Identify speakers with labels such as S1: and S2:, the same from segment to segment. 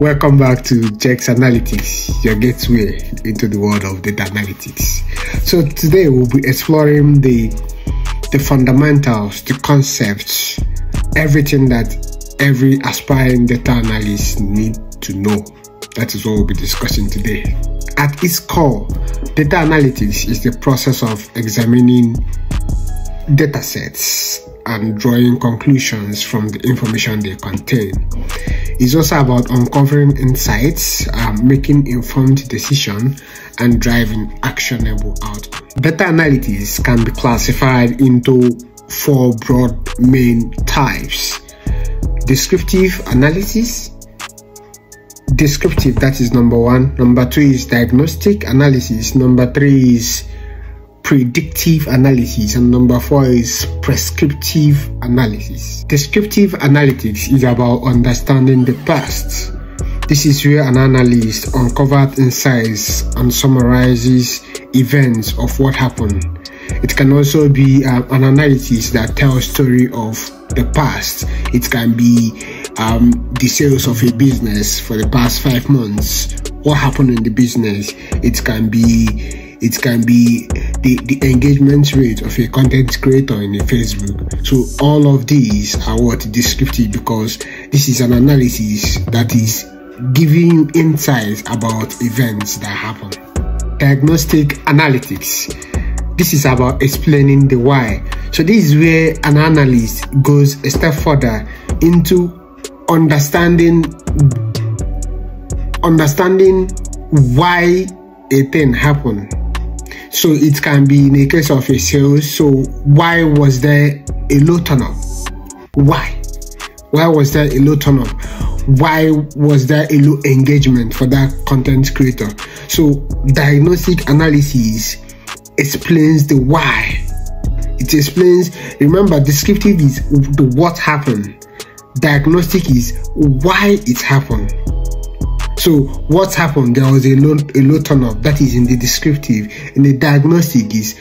S1: Welcome back to Jeks Analytics, your gateway into the world of data analytics. So today we'll be exploring the the fundamentals, the concepts, everything that every aspiring data analyst need to know. That is what we'll be discussing today. At its core, data analytics is the process of examining data sets and drawing conclusions from the information they contain. It's also about uncovering insights, um, making informed decisions, and driving actionable outcomes. Data analytics can be classified into four broad main types. Descriptive analysis, descriptive that is number one number two is diagnostic analysis number three is predictive analysis and number four is prescriptive analysis. Descriptive analytics is about understanding the past. This is where an analyst uncovers insights and summarizes events of what happened. It can also be uh, an analysis that tells story of the past. It can be um, the sales of a business for the past five months. What happened in the business? It can be it can be the, the engagement rate of a content creator in a Facebook. So all of these are what descriptive because this is an analysis that is giving you insights about events that happen. Diagnostic analytics. This is about explaining the why. So this is where an analyst goes a step further into understanding understanding why a thing happened so it can be in a case of a sales. So why was there a low turn up? Why? Why was there a low turn up? Why was there a low engagement for that content creator? So diagnostic analysis explains the why. It explains, remember, descriptive is the what happened. Diagnostic is why it happened. So what happened? There was a low, a low. That is in the descriptive. In the diagnostic is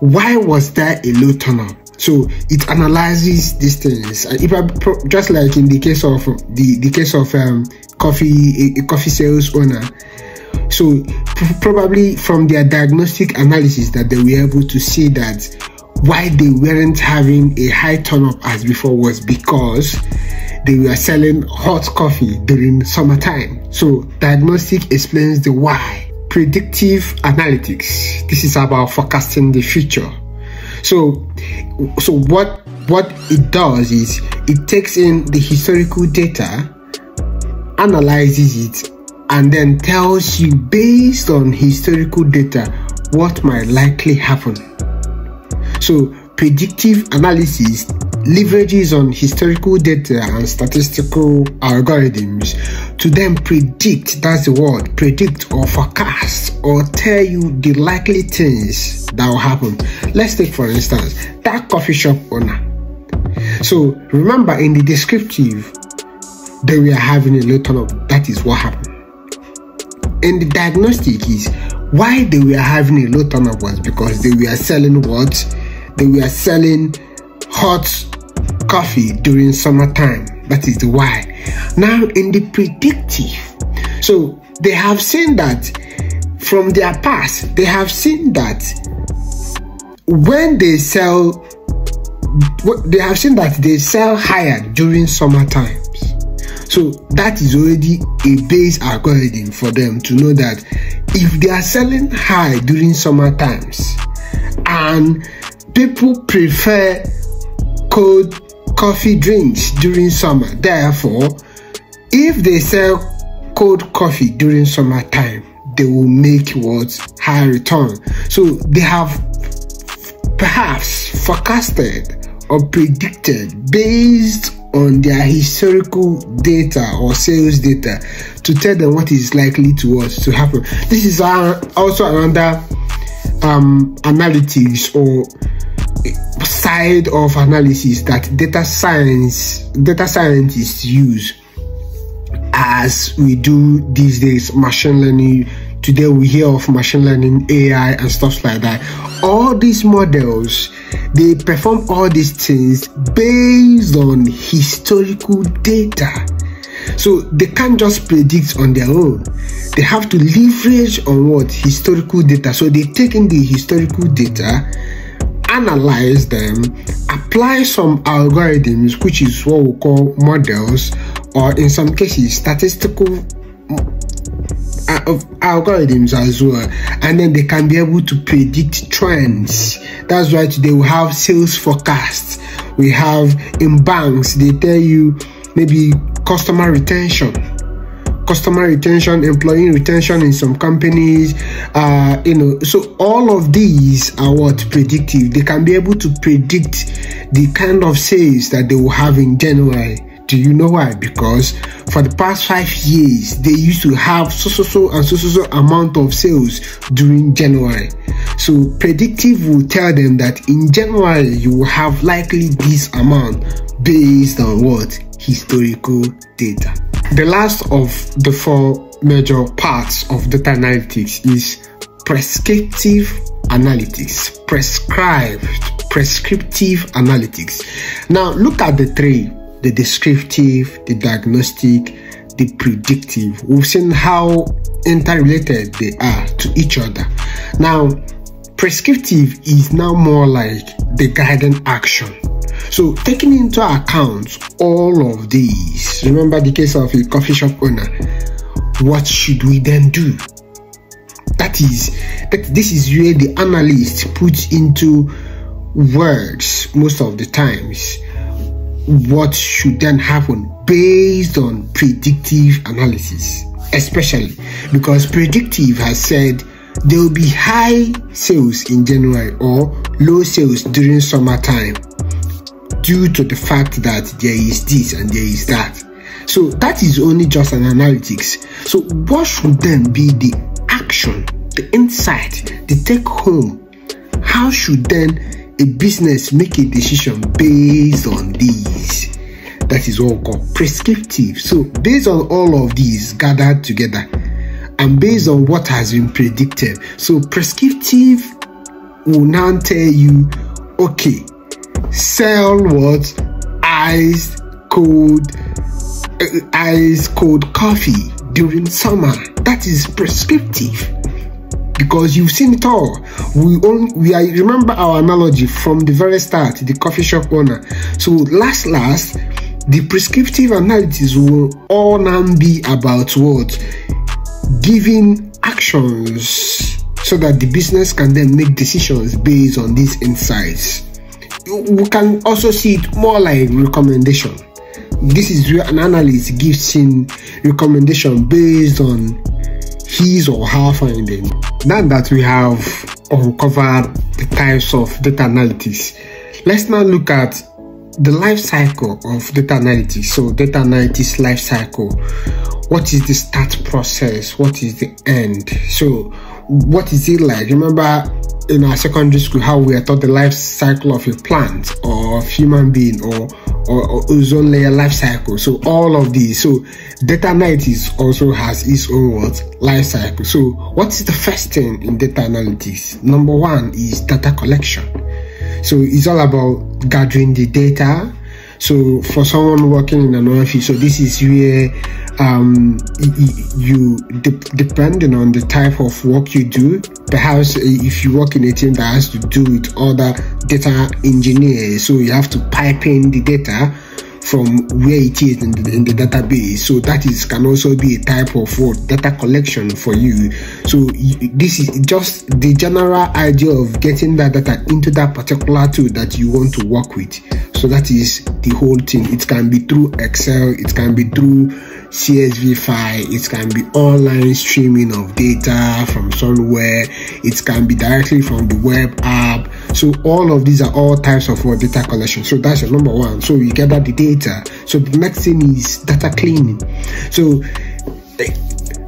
S1: why was there a low turn up? So it analyzes these things. If I just like in the case of the the case of um, coffee a, a coffee sales owner. So probably from their diagnostic analysis that they were able to see that why they weren't having a high turn up as before was because they were selling hot coffee during summertime. So diagnostic explains the why. Predictive analytics. This is about forecasting the future. So, so what what it does is it takes in the historical data, analyzes it, and then tells you based on historical data what might likely happen. So predictive analysis leverages on historical data and statistical algorithms to then predict that's the word predict or forecast or tell you the likely things that will happen. Let's take for instance that coffee shop owner. So remember in the descriptive that we are having a turn up that is what happened. And the diagnostic is why they were having a low turn up was because they were selling what? They were selling hot coffee during summertime. That is why. Now, in the predictive, so they have seen that from their past, they have seen that when they sell, they have seen that they sell higher during summer times. So that is already a base algorithm for them to know that if they are selling high during summer times and people prefer cold coffee drinks during summer. Therefore, if they sell cold coffee during summertime, they will make what high return. So they have perhaps forecasted or predicted based on their historical data or sales data to tell them what is likely to what to happen. This is also another um, analytics or side of analysis that data science data scientists use as we do these days machine learning today we hear of machine learning ai and stuff like that all these models they perform all these things based on historical data So they can't just predict on their own. They have to leverage on what historical data. So they take in the historical data, analyze them, apply some algorithms, which is what we call models, or in some cases statistical mm, algorithms as well. And then they can be able to predict trends. That's why today we have sales forecasts. We have in banks they tell you maybe customer retention customer retention employee retention in some companies uh you know so all of these are what predictive they can be able to predict the kind of sales that they will have in january do you know why? Because for the past five years, they used to have so so so and so so so amount of sales during January. So predictive will tell them that in January you will have likely this amount based on what historical data. The last of the four major parts of data analytics is prescriptive analytics. Prescribed, prescriptive analytics. Now look at the three the descriptive, the diagnostic, the predictive. We've seen how interrelated they are to each other. Now, prescriptive is now more like the guiding action. So, taking into account all of these, remember the case of a coffee shop owner, what should we then do? That is, that this is where the analyst puts into words most of the times. What should then happen based on predictive analysis, especially because predictive has said there will be high sales in January or low sales during summertime due to the fact that there is this and there is that. So that is only just an analytics. So what should then be the action, the insight, the take home? How should then a business make a decision based on these. That is what called prescriptive. So, based on all of these gathered together and based on what has been predicted, so prescriptive will now tell you okay, sell what ice cold, uh, ice cold coffee during summer. That is prescriptive because you've seen it all. We only we are remember our analogy from the very start, the coffee shop owner. So last last, the prescriptive analysis will all now be about what giving actions so that the business can then make decisions based on these insights. We can also see it more like recommendation. This is where an analyst gives in recommendation based on his or her finding. Now that we have uncovered the types of data analytics, let's now look at the life cycle of data analytics. So, data analytics life cycle. What is the start process? What is the end? So, what is it like? Remember in our secondary school how we are taught the life cycle of a plant or of human being or or, or ozone layer life cycle. So all of these. So data analytics also has its own what life cycle. So what is the first thing in data analytics? Number one is data collection. So it's all about gathering the data. So for someone working in an office, so this is where um, you de depending on the type of work you do perhaps if you work in a team that has to do with other data engineers so you have to pipe in the data from where it is in the, in the, database. So that is can also be a type of what? Data collection for you. So this is just the general idea of getting that data into that particular tool that you want to work with. So that is the whole thing. It can be through excel it can be through CSV file, it can be online streaming of data from somewhere, it can be directly from the web app. So all of these are all types of what data collection. So that's your number one. So you gather the data. So the next thing is data cleaning. So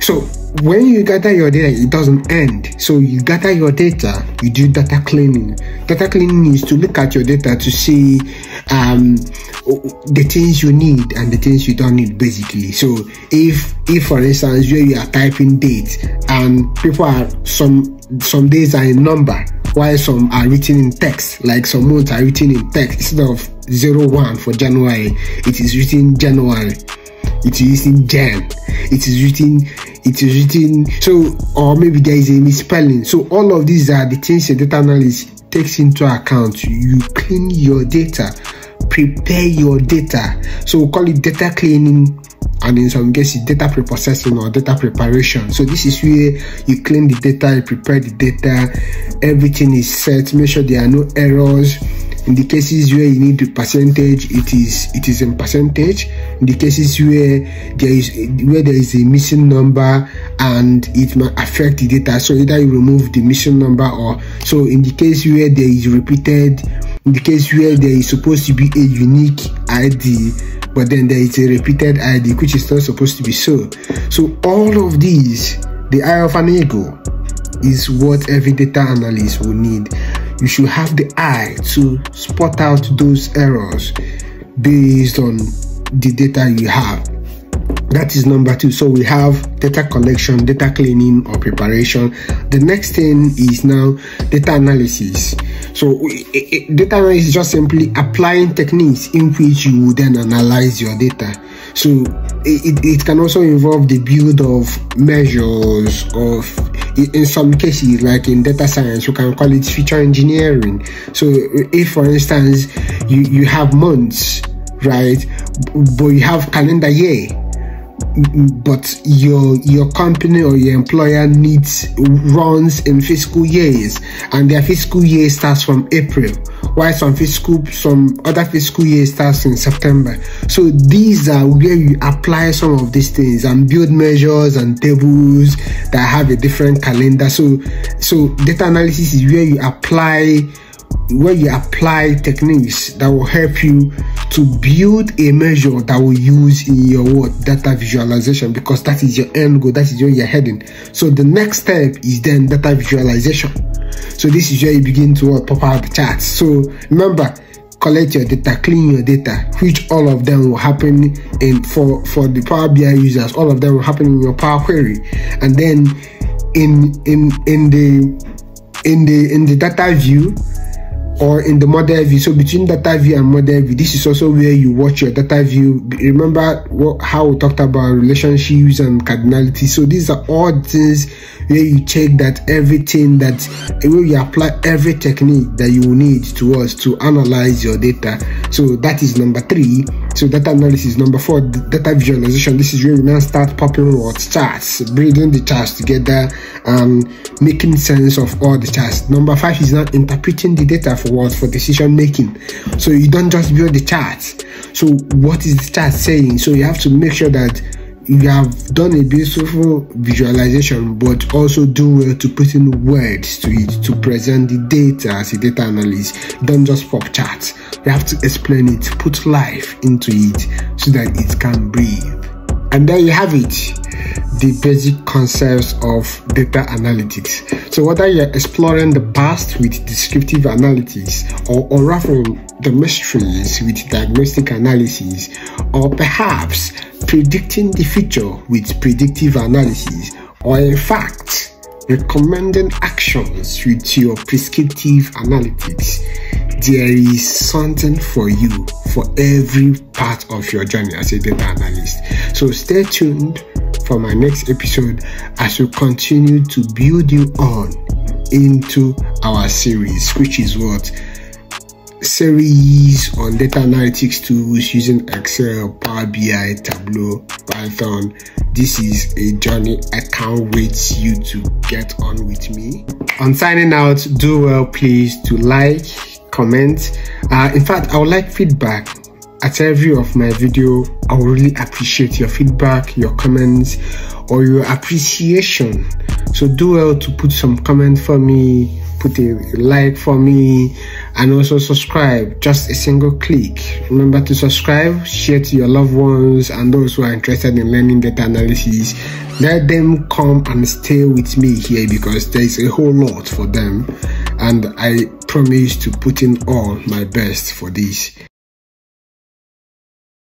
S1: so when you gather your data, it doesn't end. So you gather your data, you do data cleaning. Data cleaning is to look at your data to see um, the things you need and the things you don't need, basically. So if, if for instance, you are typing dates and people are some some days are in number, while some are written in text, like some months are written in text instead of zero one for January, it is written January. It is written gen it is written it is written so or maybe there is a misspelling. So all of these are the things a data analyst takes into account. You clean your data prepare your data. So we call it data cleaning and in some cases data preprocessing or data preparation. So this is where you clean the data you prepare the data everything is set make sure there are no errors. In the cases where you need the percentage it is it is in percentage. In the cases where there is where there is a missing number and it might affect the data. So either you remove the missing number or so in the case where there is repeated in the case where there is supposed to be a unique id but then there is a repeated id which is not supposed to be so. So all of these the eye of an eagle is what every data analyst will need. You should have the eye to spot out those errors based on the data you have that is number two. So we have data collection data cleaning or preparation. The next thing is now data analysis. So data analysis is just simply applying techniques in which you then analyze your data. So it, it can also involve the build of measures of in some cases like in data science you can call it feature engineering. So if for instance you you have months right? But you have calendar year but your your company or your employer needs runs in fiscal years and their fiscal year starts from april while some fiscal some other fiscal year starts in september. So these are where you apply some of these things and build measures and tables that have a different calendar. So so data analysis is where you apply where you apply techniques that will help you to build a measure that will use in your what? Data visualization because that is your end goal that is where you're heading. So the next step is then data visualization. So this is where you begin to uh, pop out the charts. So remember collect your data clean your data which all of them will happen in for for the power bi users all of them will happen in your power query. And then in in in the in the in the data view or in the model view. So between data view and model view, this is also where you watch your data view. Remember what, how we talked about relationships and cardinality. So these are all things where you check that everything that where you apply every technique that you need to us to analyze your data. So that is number three. So data analysis number four, data visualization. This is where we now start popping what charts, bringing the charts together and making sense of all the charts. Number five is now interpreting the data for what for decision making. So you don't just build the charts. So what is the chart saying? So you have to make sure that you have done a beautiful visualization but also do well to put in words to it to present the data as a data analyst don't just pop charts you have to explain it put life into it so that it can breathe and there you have it the basic concepts of data analytics. So whether you're exploring the past with descriptive analytics or unraveling the mysteries with diagnostic analysis or perhaps predicting the future with predictive analysis, or in fact, recommending actions with your prescriptive analytics, there is something for you for every part of your journey as a data analyst. So stay tuned for my next episode as we continue to build you on into our series, which is what series on data analytics tools using Excel, Power BI, Tableau, Python. This is a journey I can't wait you to get on with me. On signing out, do well please to like, comment. Uh, in fact, I would like feedback at every of my video. I would really appreciate your feedback, your comments, or your appreciation. So do well to put some comment for me, put a like for me and also subscribe just a single click remember to subscribe share to your loved ones and those who are interested in learning data analysis let them come and stay with me here because there is a whole lot for them and i promise to put in all my best for this